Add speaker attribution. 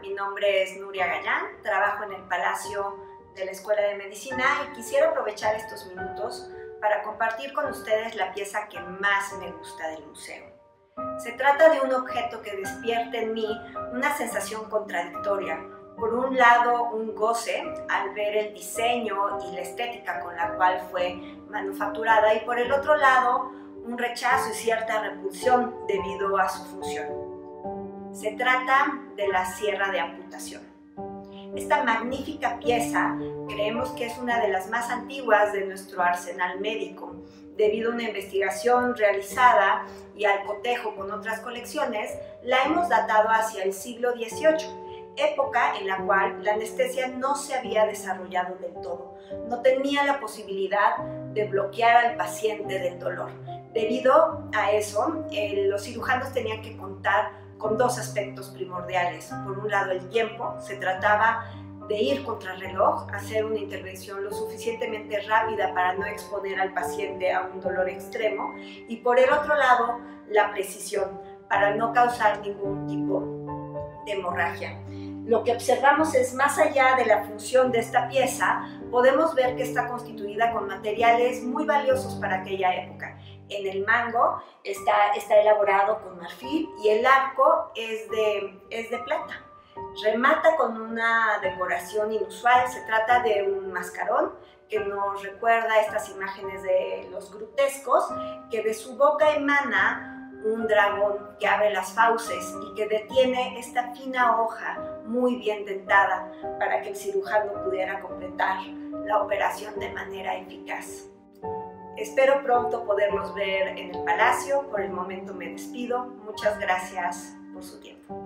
Speaker 1: Mi nombre es Nuria Gallán, trabajo en el Palacio de la Escuela de Medicina y quisiera aprovechar estos minutos para compartir con ustedes la pieza que más me gusta del museo. Se trata de un objeto que despierta en mí una sensación contradictoria. Por un lado, un goce al ver el diseño y la estética con la cual fue manufacturada y por el otro lado, un rechazo y cierta repulsión debido a su función. Se trata de la sierra de amputación. Esta magnífica pieza creemos que es una de las más antiguas de nuestro arsenal médico, debido a una investigación realizada y al cotejo con otras colecciones, la hemos datado hacia el siglo XVIII, época en la cual la anestesia no se había desarrollado del todo, no tenía la posibilidad de bloquear al paciente del dolor. Debido a eso, eh, los cirujanos tenían que contar con dos aspectos primordiales. Por un lado, el tiempo. Se trataba de ir contra el reloj, hacer una intervención lo suficientemente rápida para no exponer al paciente a un dolor extremo. Y por el otro lado, la precisión, para no causar ningún tipo de hemorragia. Lo que observamos es más allá de la función de esta pieza, podemos ver que está constituida con materiales muy valiosos para aquella época en el mango está, está elaborado con marfil y el arco es de, es de plata. Remata con una decoración inusual, se trata de un mascarón que nos recuerda estas imágenes de los grutescos, que de su boca emana un dragón que abre las fauces y que detiene esta fina hoja muy bien dentada para que el cirujano pudiera completar la operación de manera eficaz. Espero pronto poderlos ver en el Palacio. Por el momento me despido. Muchas gracias por su tiempo.